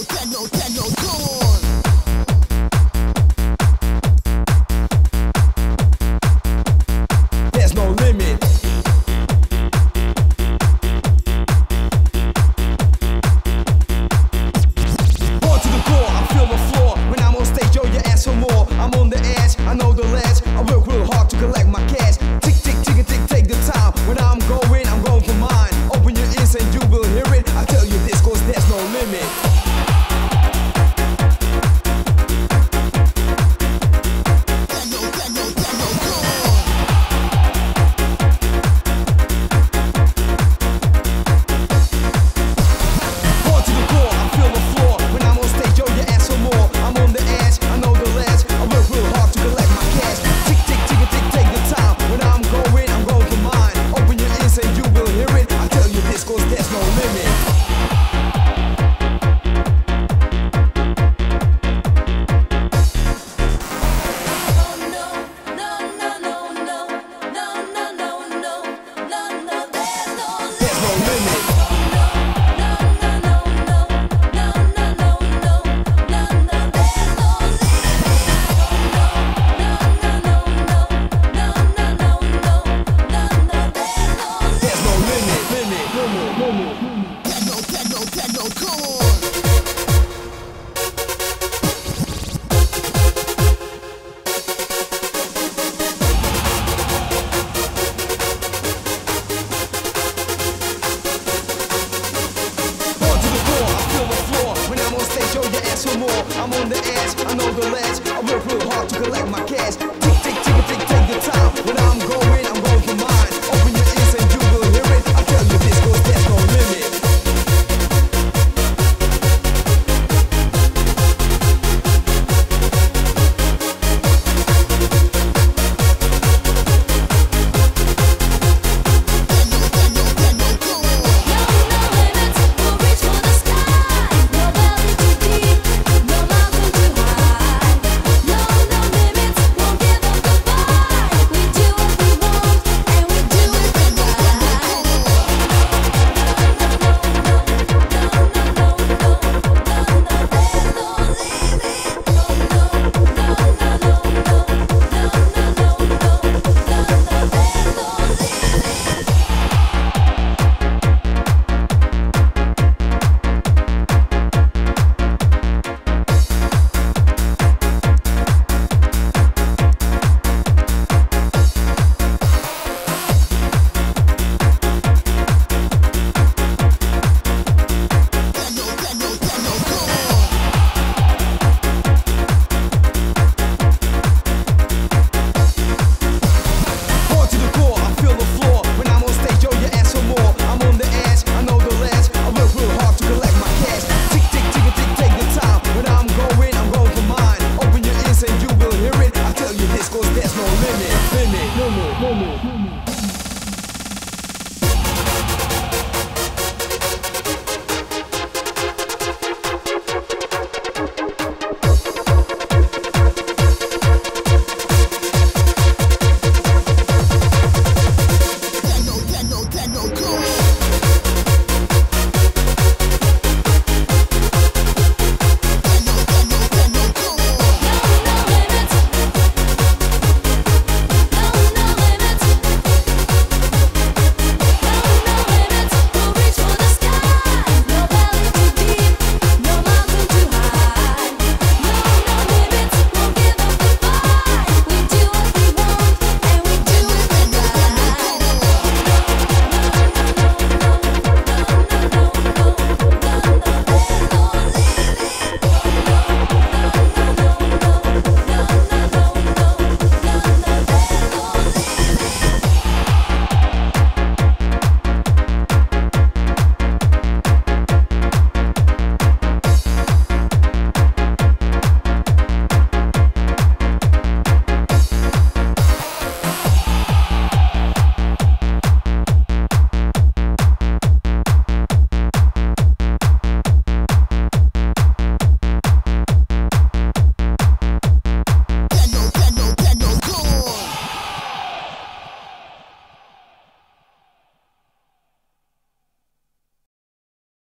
techno, techno, techno. ask for more. I'm on the edge. I know the ledge. I work real hard to collect my cash. Take, take, take, take, take the time when I'm going.